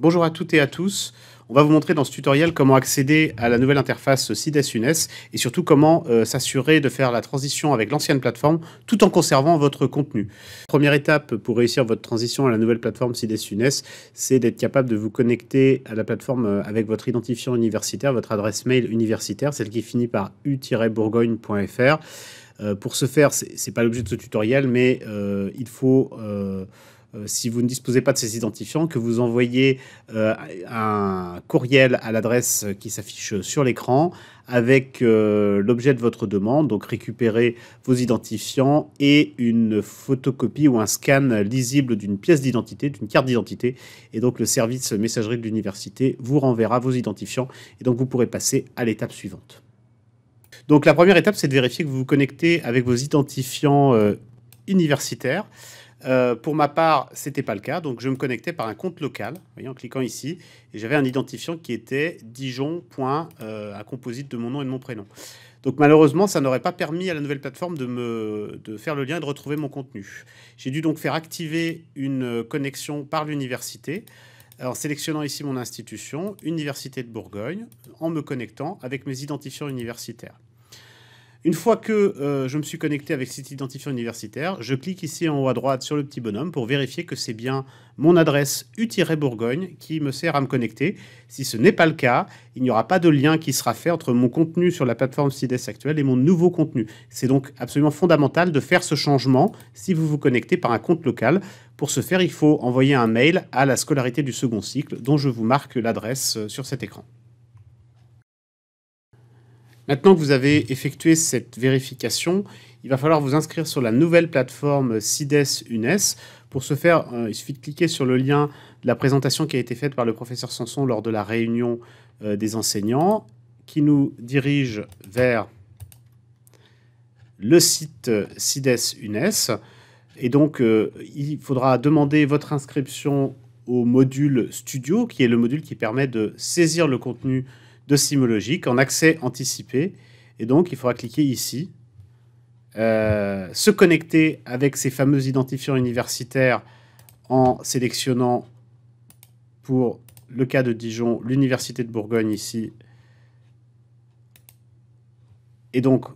Bonjour à toutes et à tous. On va vous montrer dans ce tutoriel comment accéder à la nouvelle interface CIDES-UNES et surtout comment euh, s'assurer de faire la transition avec l'ancienne plateforme tout en conservant votre contenu. Première étape pour réussir votre transition à la nouvelle plateforme CIDES-UNES, c'est d'être capable de vous connecter à la plateforme euh, avec votre identifiant universitaire, votre adresse mail universitaire, celle qui finit par u-bourgogne.fr. Euh, pour ce faire, ce n'est pas l'objet de ce tutoriel, mais il faut si vous ne disposez pas de ces identifiants, que vous envoyez euh, un courriel à l'adresse qui s'affiche sur l'écran avec euh, l'objet de votre demande, donc récupérer vos identifiants et une photocopie ou un scan lisible d'une pièce d'identité, d'une carte d'identité. Et donc le service messagerie de l'université vous renverra vos identifiants et donc vous pourrez passer à l'étape suivante. Donc la première étape, c'est de vérifier que vous vous connectez avec vos identifiants universitaires. Euh, pour ma part, c'était pas le cas, donc je me connectais par un compte local, en cliquant ici, et j'avais un identifiant qui était Dijon. Un composite de mon nom et de mon prénom. Donc malheureusement, ça n'aurait pas permis à la nouvelle plateforme de, me, de faire le lien et de retrouver mon contenu. J'ai dû donc faire activer une connexion par l'université en sélectionnant ici mon institution, Université de Bourgogne, en me connectant avec mes identifiants universitaires. Une fois que euh, je me suis connecté avec cet identifiant universitaire, je clique ici en haut à droite sur le petit bonhomme pour vérifier que c'est bien mon adresse U-Bourgogne qui me sert à me connecter. Si ce n'est pas le cas, il n'y aura pas de lien qui sera fait entre mon contenu sur la plateforme CIDES actuelle et mon nouveau contenu. C'est donc absolument fondamental de faire ce changement si vous vous connectez par un compte local. Pour ce faire, il faut envoyer un mail à la scolarité du second cycle dont je vous marque l'adresse euh, sur cet écran. Maintenant que vous avez effectué cette vérification, il va falloir vous inscrire sur la nouvelle plateforme CIDES-UNES. Pour ce faire, euh, il suffit de cliquer sur le lien de la présentation qui a été faite par le professeur Sanson lors de la réunion euh, des enseignants, qui nous dirige vers le site CIDES-UNES. Et donc, euh, il faudra demander votre inscription au module Studio, qui est le module qui permet de saisir le contenu de Simologique en accès anticipé. Et donc, il faudra cliquer ici, euh, se connecter avec ces fameux identifiants universitaires en sélectionnant pour le cas de Dijon, l'Université de Bourgogne ici. Et donc,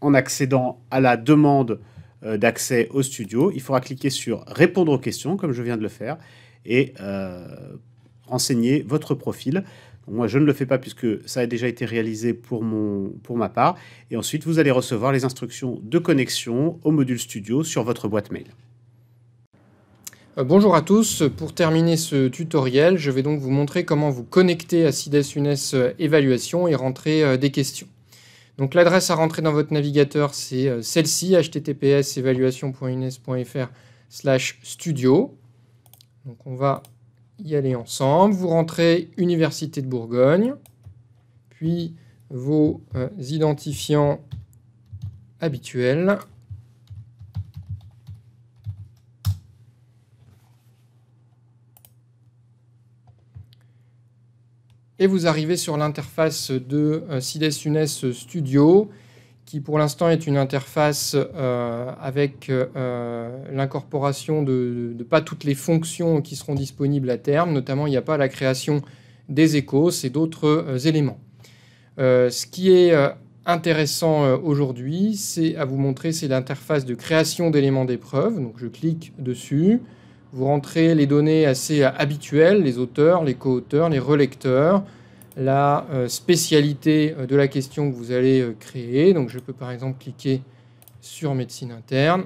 en accédant à la demande euh, d'accès au studio, il faudra cliquer sur Répondre aux questions, comme je viens de le faire, et euh, renseigner votre profil. Moi, je ne le fais pas puisque ça a déjà été réalisé pour, mon, pour ma part. Et ensuite, vous allez recevoir les instructions de connexion au module studio sur votre boîte mail. Euh, bonjour à tous. Pour terminer ce tutoriel, je vais donc vous montrer comment vous connecter à CIDES UNES euh, Évaluation et rentrer euh, des questions. Donc l'adresse à rentrer dans votre navigateur, c'est celle-ci, https évaluation.unes.fr studio. Donc on va y aller ensemble. Vous rentrez Université de Bourgogne, puis vos euh, identifiants habituels. Et vous arrivez sur l'interface de euh, UNES Studio qui pour l'instant est une interface euh, avec euh, l'incorporation de, pas toutes les fonctions qui seront disponibles à terme, notamment il n'y a pas la création des échos et d'autres euh, éléments. ce qui est intéressant aujourd'hui, c'est à vous montrer, c'est l'interface de création d'éléments d'épreuve. Je clique dessus, vous rentrez les données assez habituelles, les auteurs, les co-auteurs, les relecteurs, la euh, spécialité euh, de la question que vous allez euh, créer. Donc je peux par exemple cliquer sur médecine interne.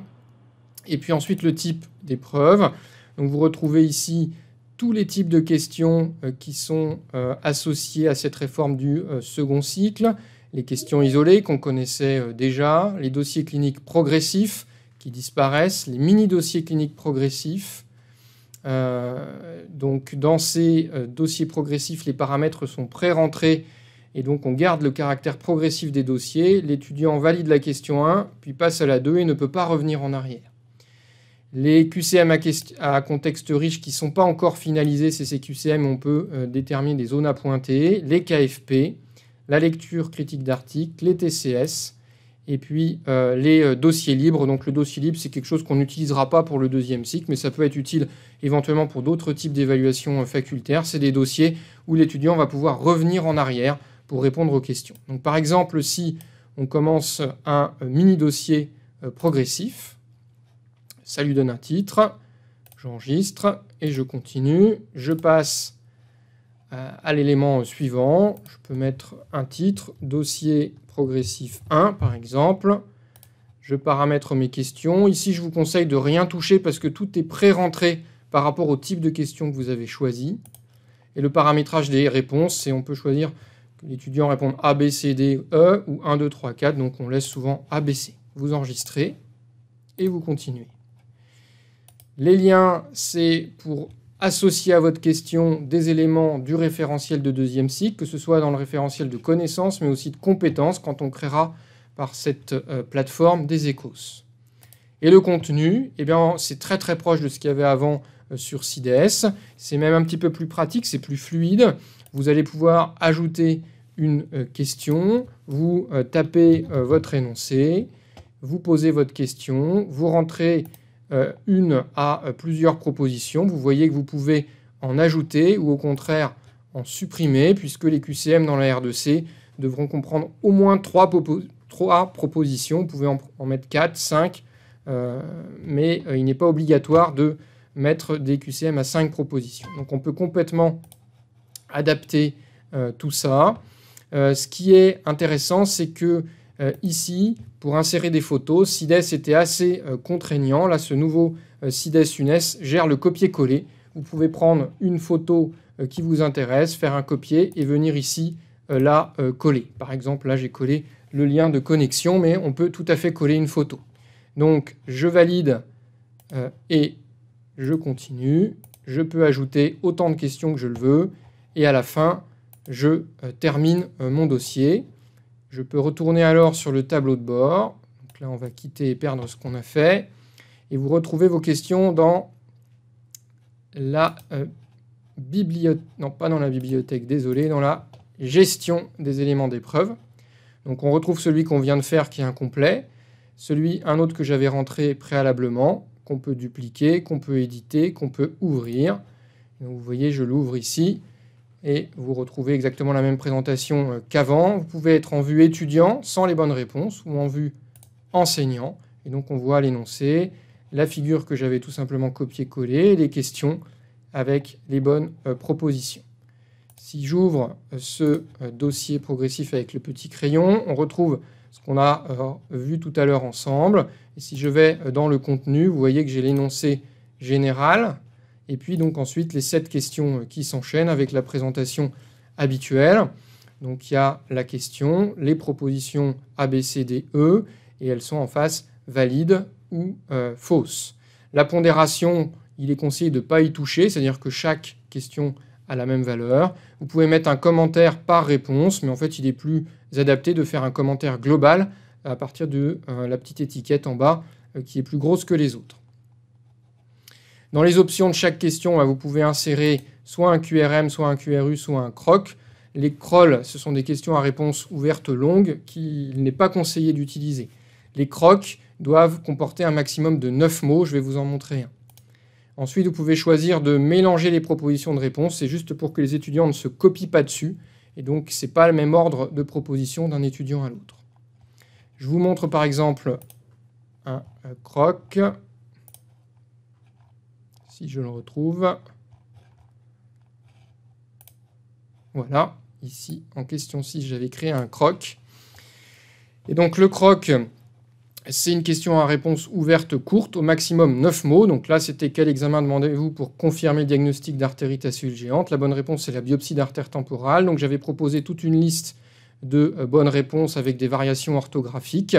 Et puis ensuite le type d'épreuve. Donc vous retrouvez ici tous les types de questions qui sont associées à cette réforme du second cycle. Les questions isolées qu'on connaissait déjà, les dossiers cliniques progressifs qui disparaissent, les mini-dossiers cliniques progressifs, euh, donc dans ces euh, dossiers progressifs, les paramètres sont pré-rentrés et donc on garde le caractère progressif des dossiers. L'étudiant valide la question 1, puis passe à la 2 et ne peut pas revenir en arrière. Les QCM à, contexte riche qui ne sont pas encore finalisés, c'est ces QCM, on peut euh, déterminer des zones à pointer, les KFP, la lecture critique d'articles, les TCS, et puis euh, les euh, dossiers libres. Donc le dossier libre, c'est quelque chose qu'on n'utilisera pas pour le deuxième cycle, mais ça peut être utile éventuellement pour d'autres types d'évaluations euh, facultaires. C'est des dossiers où l'étudiant va pouvoir revenir en arrière pour répondre aux questions. Donc par exemple, si on commence un mini-dossier progressif, ça lui donne un titre, j'enregistre et je continue. Je passe à l'élément suivant. Je peux mettre un titre, dossier progressif 1 par exemple. Je paramètre mes questions. Ici, je vous conseille de rien toucher parce que tout est pré-rentré par rapport au type de question que vous avez choisi. Et le paramétrage des réponses, c'est on peut choisir que l'étudiant réponde A, B, C, D, E ou 1, 2, 3, 4. Donc on laisse souvent A, B, C. Vous enregistrez et vous continuez. Les liens, c'est pour associer à votre question des éléments du référentiel de deuxième cycle, que ce soit dans le référentiel de connaissances, mais aussi de compétences, quand on créera par cette euh, plateforme des échos. Et le contenu, eh c'est très très proche de ce qu'il y avait avant euh, sur CIDES. C'est même un petit peu plus pratique, c'est plus fluide. Vous allez pouvoir ajouter une euh, question, vous tapez votre énoncé, vous posez votre question, vous rentrez une à euh, plusieurs propositions. Vous voyez que vous pouvez en ajouter ou au contraire en supprimer, puisque les QCM dans la R2C devront comprendre au moins trois, propositions. Vous pouvez en, mettre 4, 5, euh, mais il n'est pas obligatoire de mettre des QCM à 5 propositions. Donc on peut complètement adapter tout ça. ce qui est intéressant, c'est que ici, pour insérer des photos. CIDES était assez euh, contraignant. Là, ce nouveau euh, CIDES UNES gère le copier-coller. Vous pouvez prendre une photo euh, qui vous intéresse, faire un copier et venir ici la coller. Par exemple, là, j'ai collé le lien de connexion, mais on peut tout à fait coller une photo. Donc, je valide et je continue. Je peux ajouter autant de questions que je le veux. Et à la fin, je termine mon dossier. Je peux retourner alors sur le tableau de bord. Là, on va quitter et perdre ce qu'on a fait. Et vous retrouvez vos questions dans la euh, bibliothèque, non dans la gestion des éléments d'épreuve. Donc on retrouve celui qu'on vient de faire qui est incomplet, celui, un autre que j'avais rentré préalablement, qu'on peut dupliquer, qu'on peut éditer, qu'on peut ouvrir. Vous voyez, je l'ouvre ici et vous retrouvez exactement la même présentation euh, qu'avant. Vous pouvez être en vue étudiant sans les bonnes réponses ou en vue enseignant. Et donc on voit l'énoncé, la figure que j'avais tout simplement copié-collé, les questions avec les bonnes euh, propositions. Si j'ouvre euh, ce dossier progressif avec le petit crayon, on retrouve ce qu'on a vu tout à l'heure ensemble. Et si je vais dans le contenu, vous voyez que j'ai l'énoncé général et puis donc ensuite les sept questions euh, qui s'enchaînent avec la présentation habituelle. Donc il y a la question, les propositions A, B, C, D, E, et elles sont en face valides ou euh, fausses. La pondération, il est conseillé de ne pas y toucher, c'est-à-dire que chaque question a la même valeur. Vous pouvez mettre un commentaire par réponse, mais en fait il est plus adapté de faire un commentaire global à partir de euh, la petite étiquette en bas qui est plus grosse que les autres. Dans les options de chaque question, bah, vous pouvez insérer soit un QRM, soit un QRU, soit un CROC. Les CROL, ce sont des questions à réponse ouverte longue qu'il n'est pas conseillé d'utiliser. Les CROC doivent comporter un maximum de 9 mots. Je vais vous en montrer un. Ensuite, vous pouvez choisir de mélanger les propositions de réponse. C'est juste pour que les étudiants ne se copient pas dessus. Et donc, ce n'est pas le même ordre de proposition d'un étudiant à l'autre. Je vous montre par exemple un croc si je le retrouve. Voilà, ici en question 6, j'avais créé un croc. Et donc le croc, c'est une question à réponse ouverte courte, au maximum 9 mots. Donc là, c'était quel examen demandez-vous pour confirmer le diagnostic d'artérite géante? La bonne réponse, c'est la biopsie d'artère temporale. Donc j'avais proposé toute une liste de euh, bonnes réponses avec des variations orthographiques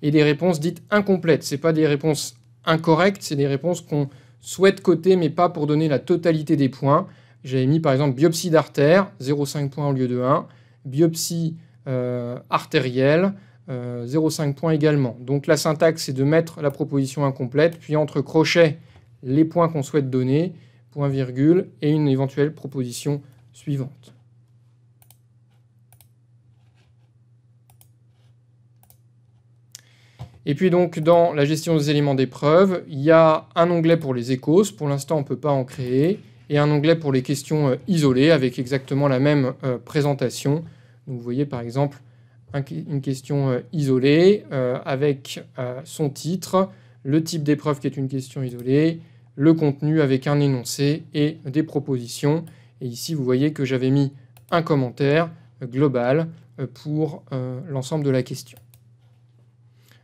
et des réponses dites incomplètes. Ce pas des réponses incorrectes, c'est des réponses qu'on souhaite coter, mais pas pour donner la totalité des points. J'avais mis par exemple biopsie d'artère, 0,5 points au lieu de 1, biopsie euh, artérielle, 0,5 euh, points également. Donc la syntaxe, c'est de mettre la proposition incomplète, puis entre crochets, les points qu'on souhaite donner, point virgule, et une éventuelle proposition suivante. Et puis donc dans la gestion des éléments d'épreuve, il y a un onglet pour les échos, pour l'instant on ne peut pas en créer, et un onglet pour les questions euh, isolées avec exactement la même euh, présentation. Vous voyez par exemple une question euh, isolée avec son titre, le type d'épreuve qui est une question isolée, le contenu avec un énoncé et des propositions. Et ici vous voyez que j'avais mis un commentaire global pour l'ensemble de la question.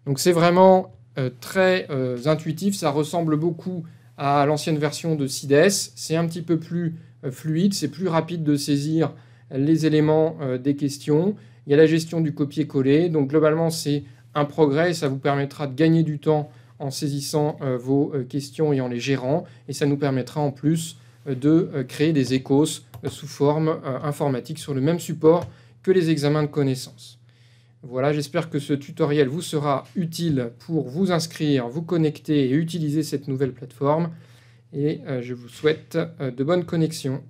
Donc c'est vraiment très intuitif, ça ressemble beaucoup à l'ancienne version de CIDES. C'est un petit peu plus euh, fluide, c'est plus rapide de saisir les éléments euh, des questions. Il y a la gestion du copier-coller. Donc globalement, c'est un progrès. Ça vous permettra de gagner du temps en saisissant euh, vos questions et en les gérant. Et ça nous permettra en plus de créer des échos sous forme informatique sur le même support que les examens de connaissances. Voilà, j'espère que ce tutoriel vous sera utile pour vous inscrire, vous connecter et utiliser cette nouvelle plateforme. Et euh, je vous souhaite euh, de bonnes connexions.